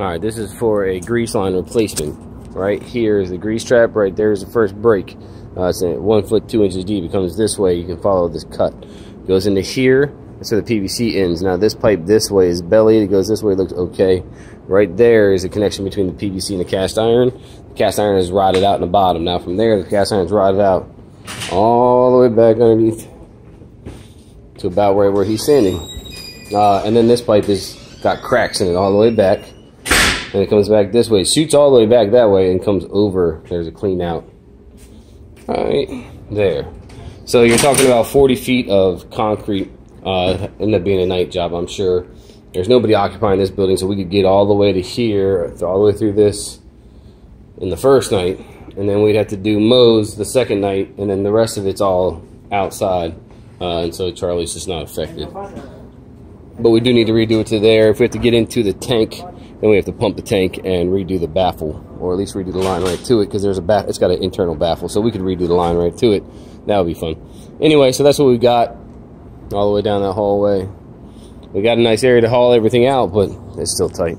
All right, this is for a grease line replacement. Right here is the grease trap. Right there is the first break. Uh, it's one foot two inches deep. It comes this way. You can follow this cut. Goes into here. Where the PVC ends. Now this pipe this way is belly It goes this way. It looks okay. Right there is a connection between the PVC and the cast iron. The cast iron is rotted out in the bottom. Now from there, the cast iron is rotted out all the way back underneath to about where, where he's standing. Uh, and then this pipe has got cracks in it all the way back. And it comes back this way. Shoots all the way back that way and comes over. There's a clean out. All right, there. So you're talking about 40 feet of concrete. Uh, end up being a night job, I'm sure. There's nobody occupying this building, so we could get all the way to here, all the way through this in the first night. And then we'd have to do Moe's the second night, and then the rest of it's all outside. Uh, and so Charlie's just not affected. But we do need to redo it to there. If we have to get into the tank, then we have to pump the tank and redo the baffle, or at least redo the line right to it, because there's a baff. It's got an internal baffle, so we could redo the line right to it. That would be fun. Anyway, so that's what we got all the way down that hallway. We got a nice area to haul everything out, but it's still tight.